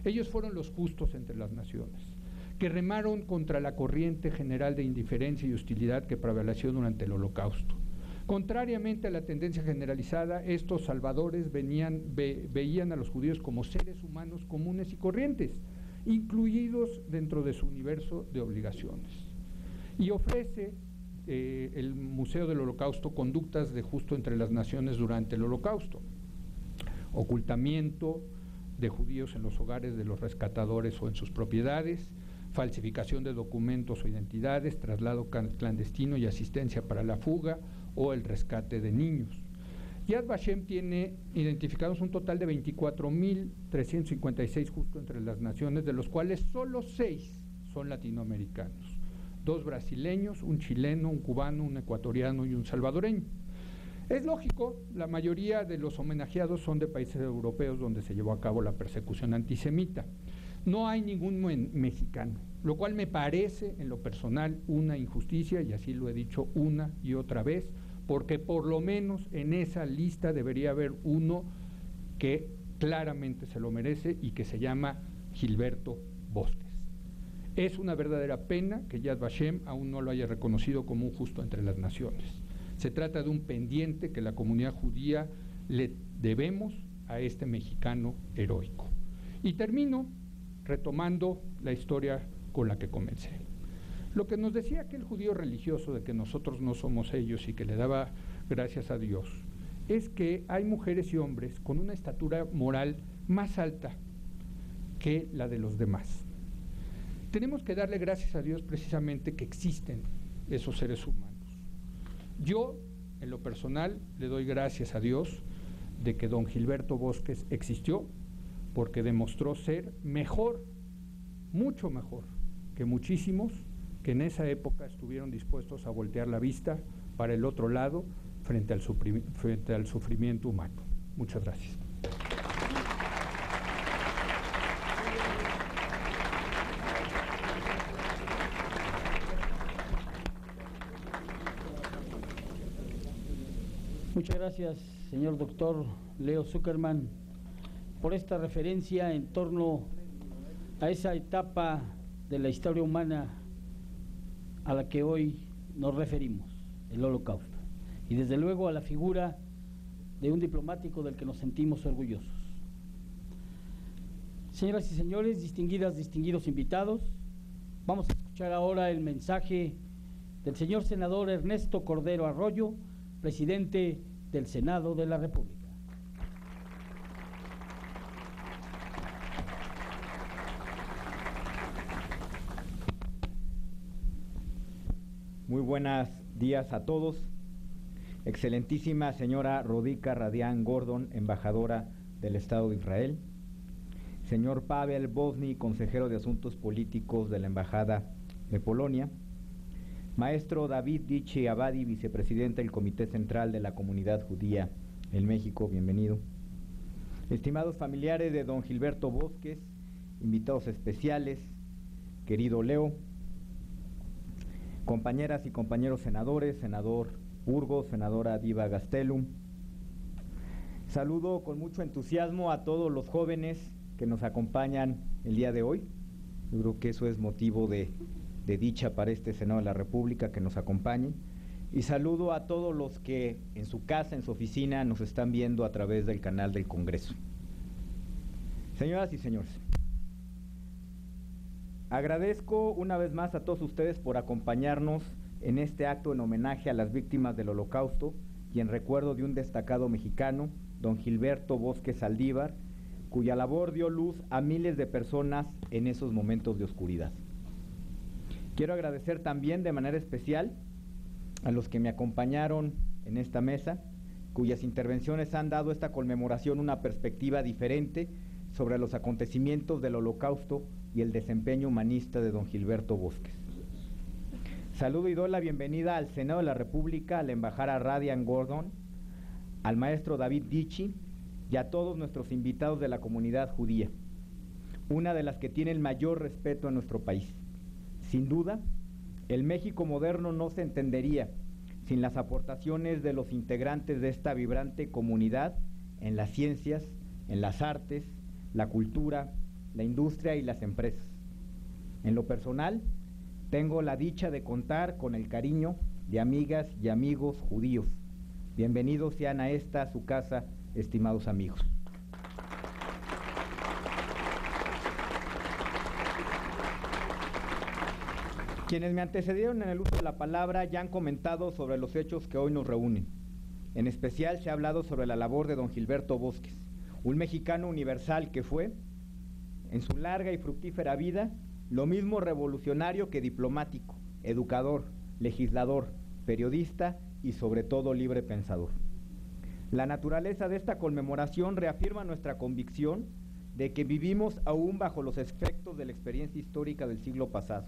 Ellos fueron los justos entre las naciones, que remaron contra la corriente general de indiferencia y hostilidad que prevaleció durante el holocausto. Contrariamente a la tendencia generalizada, estos salvadores venían, veían a los judíos como seres humanos comunes y corrientes, incluidos dentro de su universo de obligaciones. Y ofrece eh, el Museo del Holocausto conductas de justo entre las naciones durante el Holocausto, ocultamiento de judíos en los hogares de los rescatadores o en sus propiedades, falsificación de documentos o identidades, traslado clandestino y asistencia para la fuga, o el rescate de niños. Yad Vashem tiene identificados un total de 24.356 justo entre las naciones, de los cuales solo seis son latinoamericanos. Dos brasileños, un chileno, un cubano, un ecuatoriano y un salvadoreño. Es lógico, la mayoría de los homenajeados son de países europeos donde se llevó a cabo la persecución antisemita. No hay ningún mexicano, lo cual me parece en lo personal una injusticia y así lo he dicho una y otra vez porque por lo menos en esa lista debería haber uno que claramente se lo merece y que se llama Gilberto Bosques. Es una verdadera pena que Yad Vashem aún no lo haya reconocido como un justo entre las naciones. Se trata de un pendiente que la comunidad judía le debemos a este mexicano heroico. Y termino retomando la historia con la que comencé. Lo que nos decía aquel judío religioso de que nosotros no somos ellos y que le daba gracias a Dios, es que hay mujeres y hombres con una estatura moral más alta que la de los demás. Tenemos que darle gracias a Dios precisamente que existen esos seres humanos. Yo, en lo personal, le doy gracias a Dios de que don Gilberto Bosques existió porque demostró ser mejor, mucho mejor que muchísimos que en esa época estuvieron dispuestos a voltear la vista para el otro lado frente al, frente al sufrimiento humano. Muchas gracias. Muchas gracias, señor doctor Leo Zuckerman, por esta referencia en torno a esa etapa de la historia humana a la que hoy nos referimos, el holocausto. Y desde luego a la figura de un diplomático del que nos sentimos orgullosos. Señoras y señores, distinguidas, distinguidos invitados, vamos a escuchar ahora el mensaje del señor senador Ernesto Cordero Arroyo, presidente del Senado de la República. Muy buenos días a todos. Excelentísima señora Rodica Radián Gordon, embajadora del Estado de Israel. Señor Pavel Bosny, consejero de Asuntos Políticos de la Embajada de Polonia. Maestro David Dichi Abadi, vicepresidente del Comité Central de la Comunidad Judía en México, bienvenido. Estimados familiares de don Gilberto Bosques, invitados especiales, querido Leo, compañeras y compañeros senadores, senador Burgos, senadora Diva Gastelum. Saludo con mucho entusiasmo a todos los jóvenes que nos acompañan el día de hoy. Yo creo que eso es motivo de, de dicha para este Senado de la República que nos acompañen. Y saludo a todos los que en su casa, en su oficina, nos están viendo a través del canal del Congreso. Señoras y señores, Agradezco una vez más a todos ustedes por acompañarnos en este acto en homenaje a las víctimas del Holocausto y en recuerdo de un destacado mexicano, don Gilberto Bosque Saldívar, cuya labor dio luz a miles de personas en esos momentos de oscuridad. Quiero agradecer también de manera especial a los que me acompañaron en esta mesa, cuyas intervenciones han dado a esta conmemoración una perspectiva diferente sobre los acontecimientos del Holocausto y el desempeño humanista de don Gilberto Bosques. Saludo y doy la bienvenida al Senado de la República, a la embajada Radian Gordon, al maestro David Dichi y a todos nuestros invitados de la comunidad judía, una de las que tiene el mayor respeto en nuestro país. Sin duda, el México moderno no se entendería sin las aportaciones de los integrantes de esta vibrante comunidad en las ciencias, en las artes, la cultura, la industria y las empresas. En lo personal, tengo la dicha de contar con el cariño de amigas y amigos judíos, Bienvenidos sean a esta, su casa, estimados amigos. Quienes me antecedieron en el uso de la palabra ya han comentado sobre los hechos que hoy nos reúnen. En especial se ha hablado sobre la labor de don Gilberto Bosques, un mexicano universal que fue, en su larga y fructífera vida, lo mismo revolucionario que diplomático, educador, legislador, periodista y sobre todo libre pensador. La naturaleza de esta conmemoración reafirma nuestra convicción de que vivimos aún bajo los efectos de la experiencia histórica del siglo pasado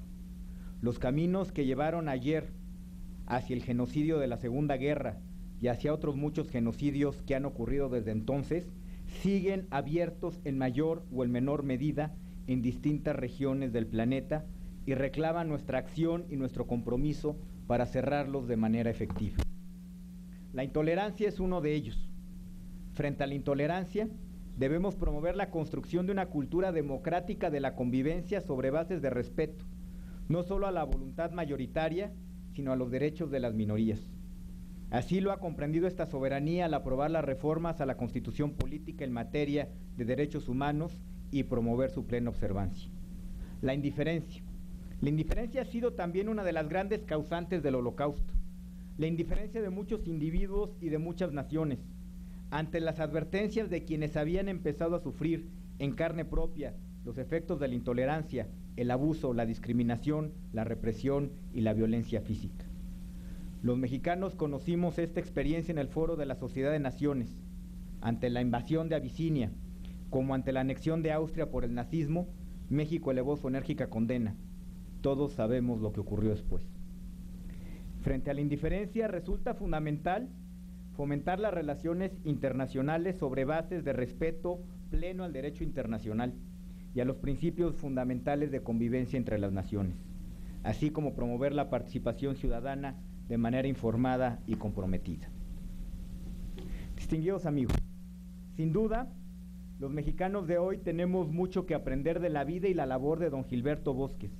los caminos que llevaron ayer hacia el genocidio de la Segunda Guerra y hacia otros muchos genocidios que han ocurrido desde entonces, siguen abiertos en mayor o en menor medida en distintas regiones del planeta y reclaman nuestra acción y nuestro compromiso para cerrarlos de manera efectiva. La intolerancia es uno de ellos. Frente a la intolerancia, debemos promover la construcción de una cultura democrática de la convivencia sobre bases de respeto, no solo a la voluntad mayoritaria, sino a los derechos de las minorías. Así lo ha comprendido esta soberanía al aprobar las reformas a la Constitución política en materia de derechos humanos y promover su plena observancia. La indiferencia. La indiferencia ha sido también una de las grandes causantes del holocausto. La indiferencia de muchos individuos y de muchas naciones ante las advertencias de quienes habían empezado a sufrir en carne propia los efectos de la intolerancia el abuso, la discriminación, la represión y la violencia física. Los mexicanos conocimos esta experiencia en el foro de la Sociedad de Naciones, ante la invasión de Abisinia, como ante la anexión de Austria por el nazismo, México elevó su enérgica condena. Todos sabemos lo que ocurrió después. Frente a la indiferencia resulta fundamental fomentar las relaciones internacionales sobre bases de respeto pleno al derecho internacional y a los principios fundamentales de convivencia entre las naciones, así como promover la participación ciudadana de manera informada y comprometida. Distinguidos amigos, sin duda, los mexicanos de hoy tenemos mucho que aprender de la vida y la labor de don Gilberto Bosques.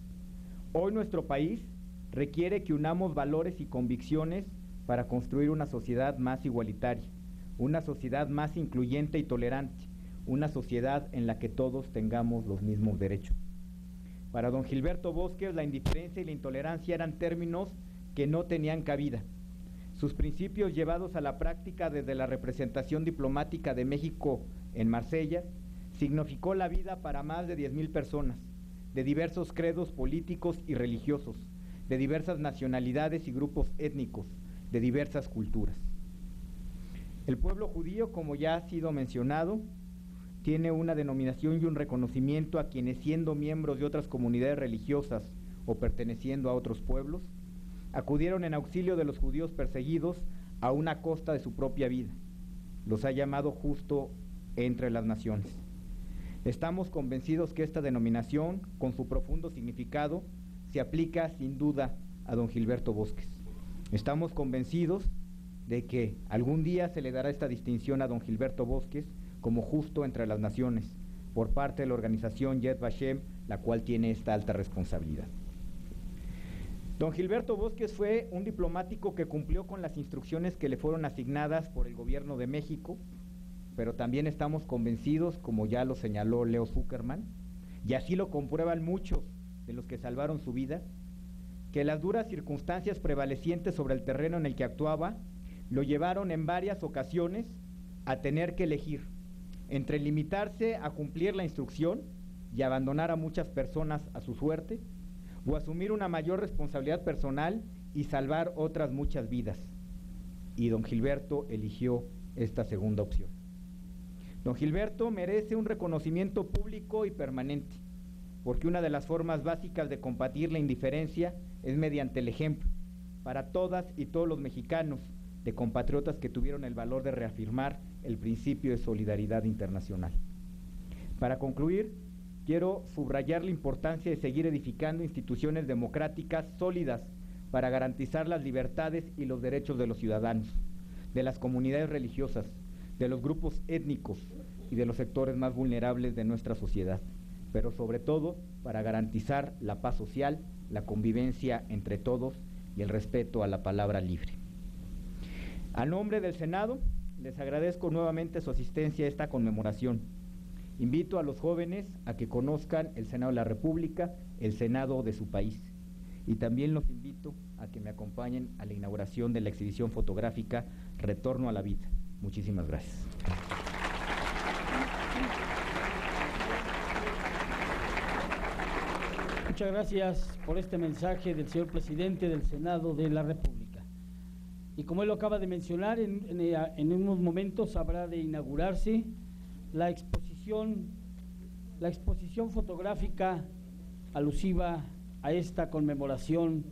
Hoy nuestro país requiere que unamos valores y convicciones para construir una sociedad más igualitaria, una sociedad más incluyente y tolerante, una sociedad en la que todos tengamos los mismos derechos. Para don Gilberto Bosques, la indiferencia y la intolerancia eran términos que no tenían cabida. Sus principios llevados a la práctica desde la representación diplomática de México en Marsella significó la vida para más de 10.000 personas, de diversos credos políticos y religiosos, de diversas nacionalidades y grupos étnicos, de diversas culturas. El pueblo judío, como ya ha sido mencionado, tiene una denominación y un reconocimiento a quienes siendo miembros de otras comunidades religiosas o perteneciendo a otros pueblos, acudieron en auxilio de los judíos perseguidos a una costa de su propia vida. Los ha llamado justo entre las naciones. Estamos convencidos que esta denominación, con su profundo significado, se aplica sin duda a don Gilberto Bosques. Estamos convencidos de que algún día se le dará esta distinción a don Gilberto Bosques como justo entre las naciones por parte de la organización Yed Vashem, la cual tiene esta alta responsabilidad. Don Gilberto Bosques fue un diplomático que cumplió con las instrucciones que le fueron asignadas por el gobierno de México, pero también estamos convencidos, como ya lo señaló Leo Zuckerman, y así lo comprueban muchos de los que salvaron su vida, que las duras circunstancias prevalecientes sobre el terreno en el que actuaba lo llevaron en varias ocasiones a tener que elegir entre limitarse a cumplir la instrucción y abandonar a muchas personas a su suerte, o asumir una mayor responsabilidad personal y salvar otras muchas vidas. Y don Gilberto eligió esta segunda opción. Don Gilberto merece un reconocimiento público y permanente, porque una de las formas básicas de combatir la indiferencia es mediante el ejemplo, para todas y todos los mexicanos, de compatriotas que tuvieron el valor de reafirmar el principio de solidaridad internacional. Para concluir, quiero subrayar la importancia de seguir edificando instituciones democráticas sólidas para garantizar las libertades y los derechos de los ciudadanos, de las comunidades religiosas, de los grupos étnicos y de los sectores más vulnerables de nuestra sociedad, pero sobre todo para garantizar la paz social, la convivencia entre todos y el respeto a la palabra libre. A nombre del Senado, les agradezco nuevamente su asistencia a esta conmemoración. Invito a los jóvenes a que conozcan el Senado de la República, el Senado de su país. Y también los invito a que me acompañen a la inauguración de la exhibición fotográfica Retorno a la Vida. Muchísimas gracias. Muchas gracias por este mensaje del señor presidente del Senado de la República. Y como él lo acaba de mencionar, en, en, unos momentos habrá de inaugurarse la la exposición fotográfica alusiva a esta conmemoración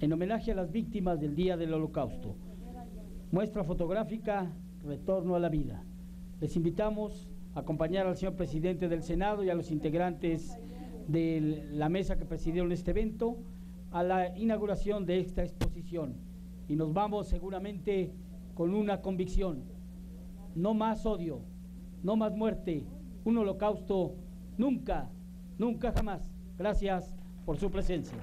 en homenaje a las víctimas del Día del Holocausto. Muestra fotográfica, retorno a la vida. Les invitamos a acompañar al señor presidente del Senado y a los integrantes de la mesa que presidieron este evento a la inauguración de esta exposición. Y nos vamos seguramente con una convicción. No más odio, no más muerte, un holocausto nunca, nunca jamás. Gracias por su presencia.